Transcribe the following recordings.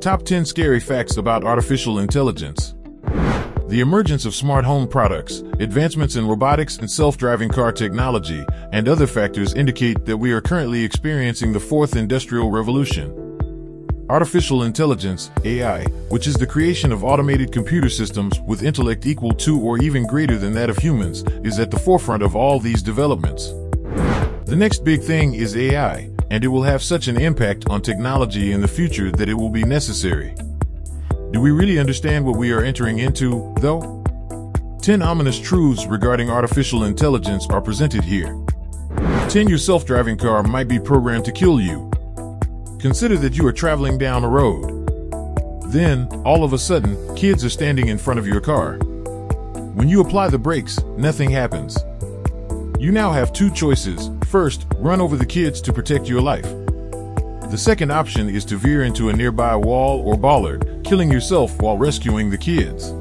Top 10 Scary Facts About Artificial Intelligence The emergence of smart home products, advancements in robotics and self-driving car technology, and other factors indicate that we are currently experiencing the fourth industrial revolution. Artificial intelligence, AI, which is the creation of automated computer systems with intellect equal to or even greater than that of humans, is at the forefront of all these developments. The next big thing is AI, and it will have such an impact on technology in the future that it will be necessary. Do we really understand what we are entering into, though? 10 ominous truths regarding artificial intelligence are presented here. 10 Your self-driving car might be programmed to kill you. Consider that you are traveling down a road. Then, all of a sudden, kids are standing in front of your car. When you apply the brakes, nothing happens. You now have two choices. First, run over the kids to protect your life. The second option is to veer into a nearby wall or bollard, killing yourself while rescuing the kids.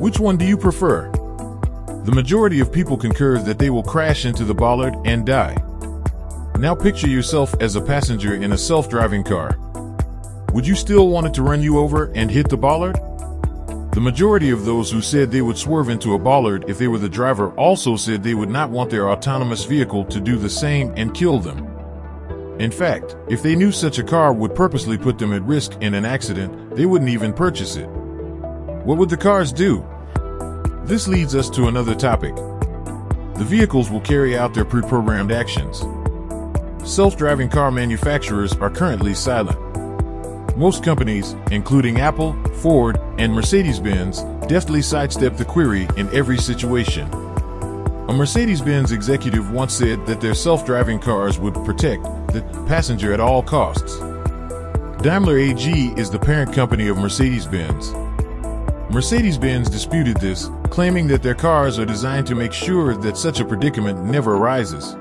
Which one do you prefer? The majority of people concur that they will crash into the bollard and die. Now picture yourself as a passenger in a self-driving car. Would you still want it to run you over and hit the bollard? The majority of those who said they would swerve into a bollard if they were the driver also said they would not want their autonomous vehicle to do the same and kill them. In fact, if they knew such a car would purposely put them at risk in an accident, they wouldn't even purchase it. What would the cars do? This leads us to another topic. The vehicles will carry out their pre-programmed actions. Self-driving car manufacturers are currently silent. Most companies, including Apple, Ford, and Mercedes-Benz, deftly sidestep the query in every situation. A Mercedes-Benz executive once said that their self-driving cars would protect the passenger at all costs. Daimler AG is the parent company of Mercedes-Benz. Mercedes-Benz disputed this, claiming that their cars are designed to make sure that such a predicament never arises.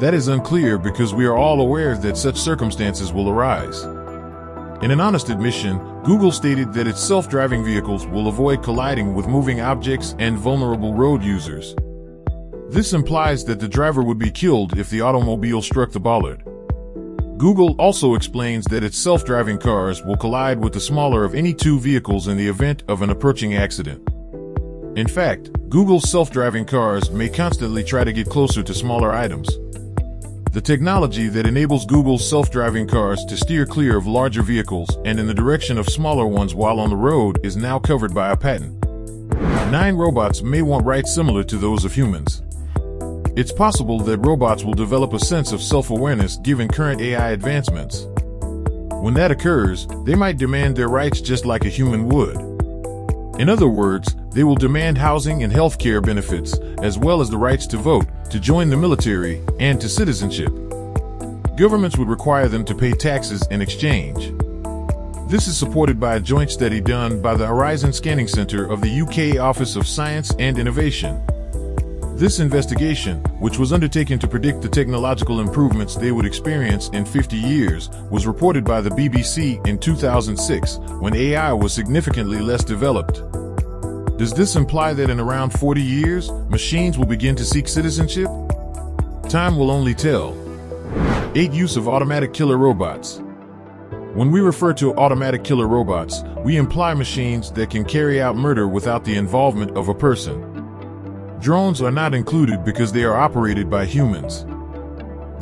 That is unclear because we are all aware that such circumstances will arise. In an honest admission, Google stated that its self-driving vehicles will avoid colliding with moving objects and vulnerable road users. This implies that the driver would be killed if the automobile struck the bollard. Google also explains that its self-driving cars will collide with the smaller of any two vehicles in the event of an approaching accident. In fact, Google's self-driving cars may constantly try to get closer to smaller items. The technology that enables Google's self-driving cars to steer clear of larger vehicles and in the direction of smaller ones while on the road is now covered by a patent. Nine robots may want rights similar to those of humans. It's possible that robots will develop a sense of self-awareness given current AI advancements. When that occurs, they might demand their rights just like a human would. In other words, they will demand housing and health care benefits, as well as the rights to vote, to join the military, and to citizenship. Governments would require them to pay taxes in exchange. This is supported by a joint study done by the Horizon Scanning Center of the UK Office of Science and Innovation. This investigation, which was undertaken to predict the technological improvements they would experience in 50 years, was reported by the BBC in 2006, when AI was significantly less developed. Does this imply that in around 40 years, machines will begin to seek citizenship? Time will only tell. 8. Use of automatic killer robots. When we refer to automatic killer robots, we imply machines that can carry out murder without the involvement of a person. Drones are not included because they are operated by humans.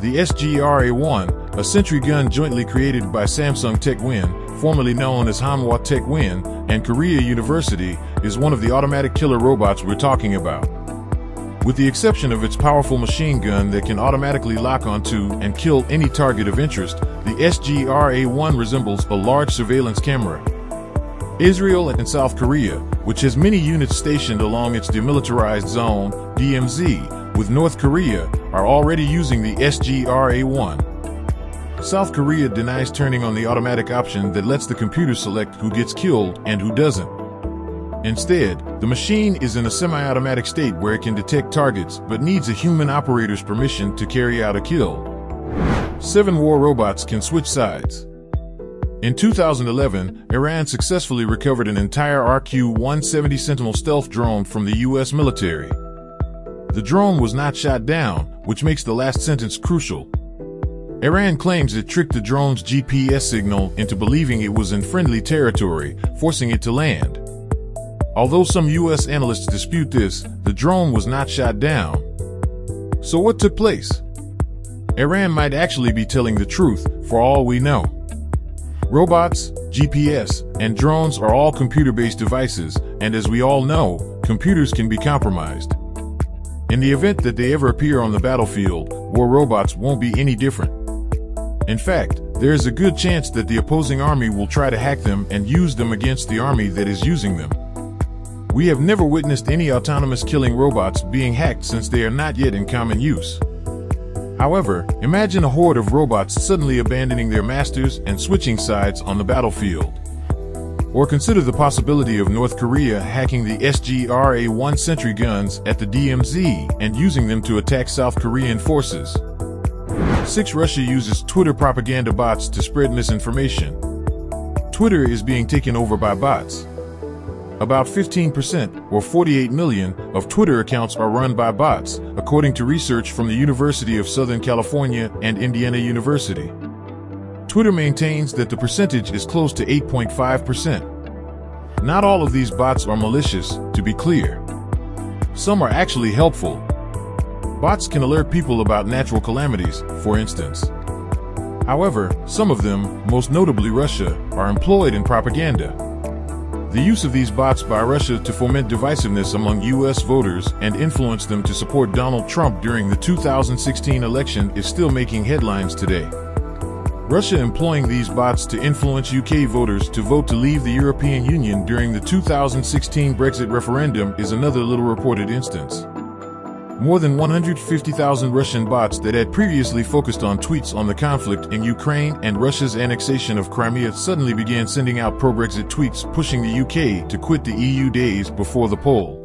The SGR-A1, a sentry gun jointly created by Samsung Techwin, formerly known as Hanwha Techwin, and Korea University, is one of the automatic killer robots we're talking about. With the exception of its powerful machine gun that can automatically lock onto and kill any target of interest, the SGR-A1 resembles a large surveillance camera. Israel and South Korea, which has many units stationed along its demilitarized zone, DMZ, with North Korea, are already using the SGR-A1. South Korea denies turning on the automatic option that lets the computer select who gets killed and who doesn't. Instead, the machine is in a semi-automatic state where it can detect targets but needs a human operator's permission to carry out a kill. Seven war robots can switch sides. In 2011, Iran successfully recovered an entire RQ-170 Sentinel stealth drone from the U.S. military. The drone was not shot down, which makes the last sentence crucial. Iran claims it tricked the drone's GPS signal into believing it was in friendly territory, forcing it to land. Although some U.S. analysts dispute this, the drone was not shot down. So what took place? Iran might actually be telling the truth, for all we know. Robots, GPS, and drones are all computer-based devices, and as we all know, computers can be compromised. In the event that they ever appear on the battlefield, war robots won't be any different. In fact, there is a good chance that the opposing army will try to hack them and use them against the army that is using them. We have never witnessed any autonomous killing robots being hacked since they are not yet in common use. However, imagine a horde of robots suddenly abandoning their masters and switching sides on the battlefield. Or consider the possibility of North Korea hacking the SGR-A1 Sentry guns at the DMZ and using them to attack South Korean forces. 6. Russia uses Twitter propaganda bots to spread misinformation. Twitter is being taken over by bots. About 15%, or 48 million, of Twitter accounts are run by bots, according to research from the University of Southern California and Indiana University. Twitter maintains that the percentage is close to 8.5%. Not all of these bots are malicious, to be clear. Some are actually helpful. Bots can alert people about natural calamities, for instance. However, some of them, most notably Russia, are employed in propaganda. The use of these bots by Russia to foment divisiveness among U.S. voters and influence them to support Donald Trump during the 2016 election is still making headlines today. Russia employing these bots to influence UK voters to vote to leave the European Union during the 2016 Brexit referendum is another little reported instance. More than 150,000 Russian bots that had previously focused on tweets on the conflict in Ukraine and Russia's annexation of Crimea suddenly began sending out pro-Brexit tweets pushing the UK to quit the EU days before the poll.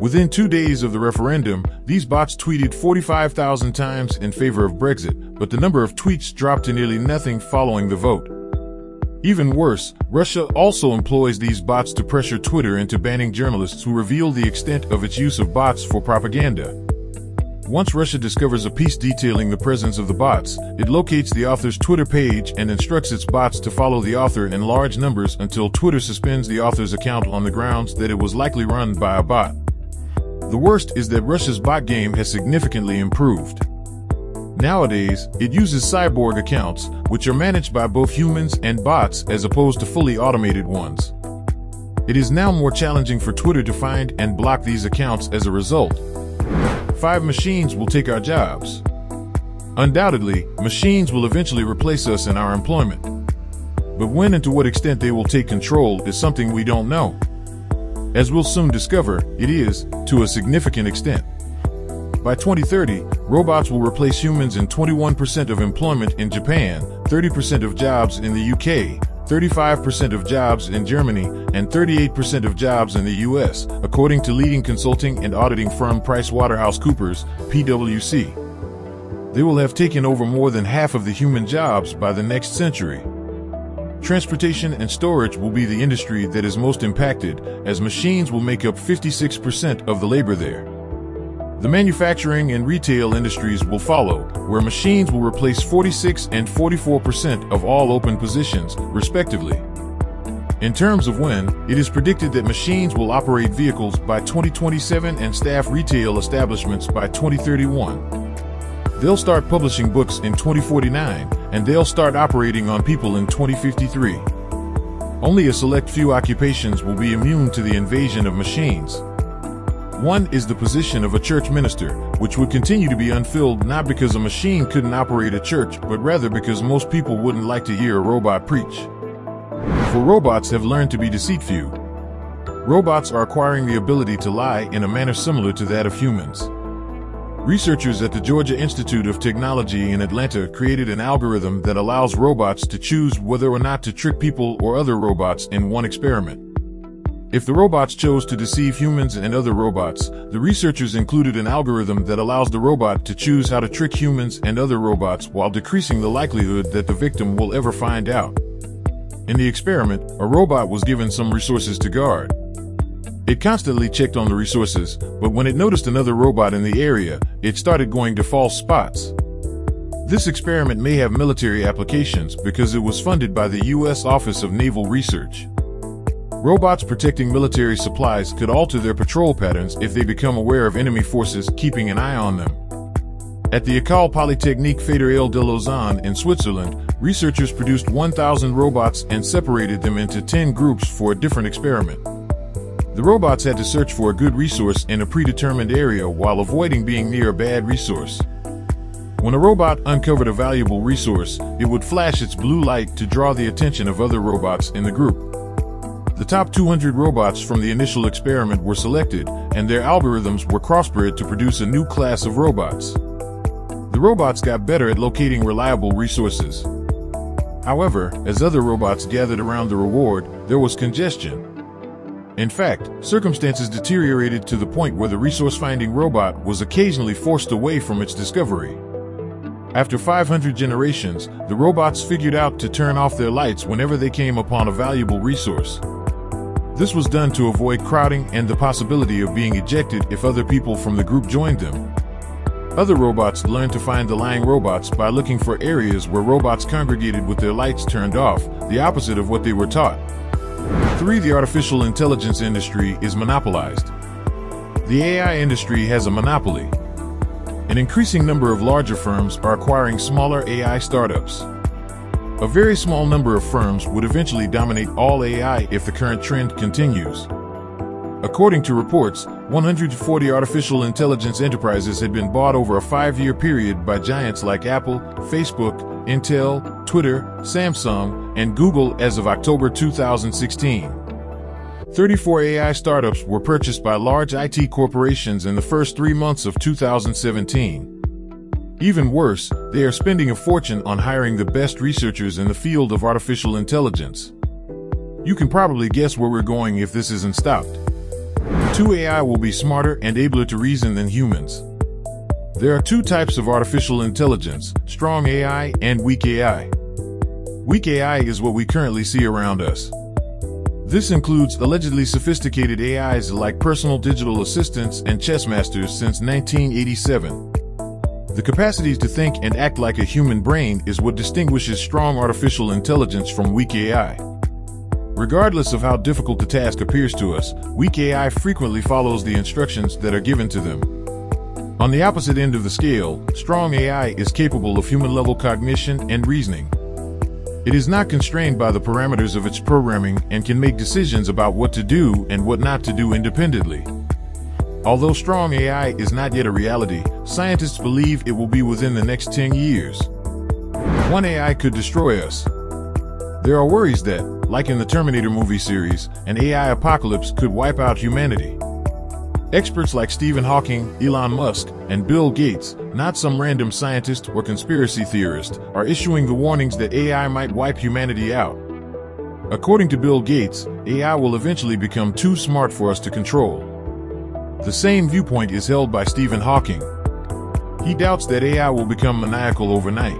Within two days of the referendum, these bots tweeted 45,000 times in favor of Brexit, but the number of tweets dropped to nearly nothing following the vote. Even worse, Russia also employs these bots to pressure Twitter into banning journalists who reveal the extent of its use of bots for propaganda. Once Russia discovers a piece detailing the presence of the bots, it locates the author's Twitter page and instructs its bots to follow the author in large numbers until Twitter suspends the author's account on the grounds that it was likely run by a bot. The worst is that Russia's bot game has significantly improved. Nowadays, it uses cyborg accounts, which are managed by both humans and bots as opposed to fully automated ones. It is now more challenging for Twitter to find and block these accounts as a result. Five machines will take our jobs. Undoubtedly, machines will eventually replace us in our employment. But when and to what extent they will take control is something we don't know. As we'll soon discover, it is, to a significant extent. By 2030, robots will replace humans in 21% of employment in Japan, 30% of jobs in the UK, 35% of jobs in Germany, and 38% of jobs in the US, according to leading consulting and auditing firm PricewaterhouseCoopers, PwC. They will have taken over more than half of the human jobs by the next century. Transportation and storage will be the industry that is most impacted, as machines will make up 56% of the labor there. The manufacturing and retail industries will follow, where machines will replace 46 and 44% of all open positions, respectively. In terms of when, it is predicted that machines will operate vehicles by 2027 and staff retail establishments by 2031. They'll start publishing books in 2049, and they'll start operating on people in 2053. Only a select few occupations will be immune to the invasion of machines. One is the position of a church minister, which would continue to be unfilled not because a machine couldn't operate a church, but rather because most people wouldn't like to hear a robot preach. For robots have learned to be deceitful. Robots are acquiring the ability to lie in a manner similar to that of humans. Researchers at the Georgia Institute of Technology in Atlanta created an algorithm that allows robots to choose whether or not to trick people or other robots in one experiment. If the robots chose to deceive humans and other robots, the researchers included an algorithm that allows the robot to choose how to trick humans and other robots while decreasing the likelihood that the victim will ever find out. In the experiment, a robot was given some resources to guard. It constantly checked on the resources, but when it noticed another robot in the area, it started going to false spots. This experiment may have military applications because it was funded by the U.S. Office of Naval Research. Robots protecting military supplies could alter their patrol patterns if they become aware of enemy forces keeping an eye on them. At the École Polytechnique Fédérale de Lausanne in Switzerland, researchers produced 1,000 robots and separated them into 10 groups for a different experiment. The robots had to search for a good resource in a predetermined area while avoiding being near a bad resource. When a robot uncovered a valuable resource, it would flash its blue light to draw the attention of other robots in the group. The top 200 robots from the initial experiment were selected, and their algorithms were crossbred to produce a new class of robots. The robots got better at locating reliable resources. However, as other robots gathered around the reward, there was congestion. In fact, circumstances deteriorated to the point where the resource-finding robot was occasionally forced away from its discovery. After 500 generations, the robots figured out to turn off their lights whenever they came upon a valuable resource. This was done to avoid crowding and the possibility of being ejected if other people from the group joined them. Other robots learned to find the lying robots by looking for areas where robots congregated with their lights turned off, the opposite of what they were taught. 3. The artificial intelligence industry is monopolized. The AI industry has a monopoly. An increasing number of larger firms are acquiring smaller AI startups. A very small number of firms would eventually dominate all AI if the current trend continues. According to reports, 140 artificial intelligence enterprises had been bought over a five-year period by giants like Apple, Facebook, Intel, Twitter, Samsung, and Google as of October 2016. 34 AI startups were purchased by large IT corporations in the first three months of 2017. Even worse, they are spending a fortune on hiring the best researchers in the field of artificial intelligence. You can probably guess where we're going if this isn't stopped. 2 AI will be smarter and abler to reason than humans. There are two types of artificial intelligence, strong AI and weak AI. Weak AI is what we currently see around us. This includes allegedly sophisticated AIs like personal digital assistants and chess masters since 1987. The capacity to think and act like a human brain is what distinguishes strong artificial intelligence from weak AI. Regardless of how difficult the task appears to us, weak AI frequently follows the instructions that are given to them. On the opposite end of the scale, strong AI is capable of human-level cognition and reasoning. It is not constrained by the parameters of its programming and can make decisions about what to do and what not to do independently. Although strong AI is not yet a reality, scientists believe it will be within the next 10 years. One AI could destroy us. There are worries that, like in the Terminator movie series, an AI apocalypse could wipe out humanity. Experts like Stephen Hawking, Elon Musk, and Bill Gates, not some random scientist or conspiracy theorist, are issuing the warnings that AI might wipe humanity out. According to Bill Gates, AI will eventually become too smart for us to control. The same viewpoint is held by Stephen Hawking. He doubts that AI will become maniacal overnight.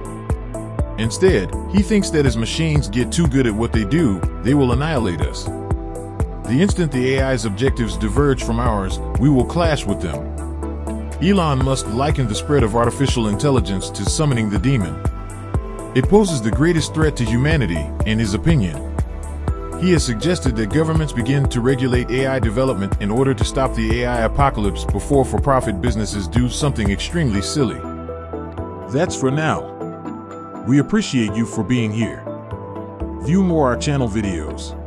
Instead, he thinks that as machines get too good at what they do, they will annihilate us. The instant the AI's objectives diverge from ours, we will clash with them. Elon Musk likened the spread of artificial intelligence to summoning the demon. It poses the greatest threat to humanity, in his opinion. He has suggested that governments begin to regulate AI development in order to stop the AI apocalypse before for-profit businesses do something extremely silly. That's for now. We appreciate you for being here. View more our channel videos.